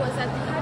was at the